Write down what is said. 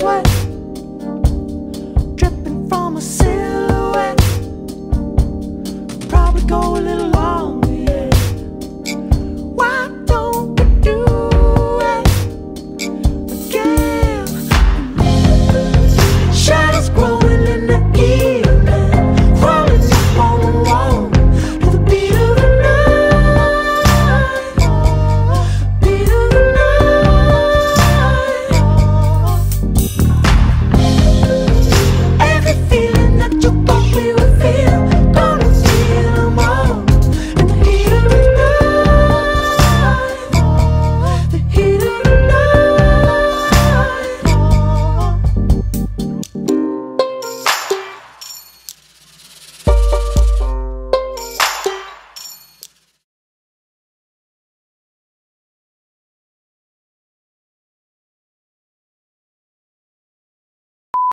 sweat dripping from a silhouette. Probably go a little long.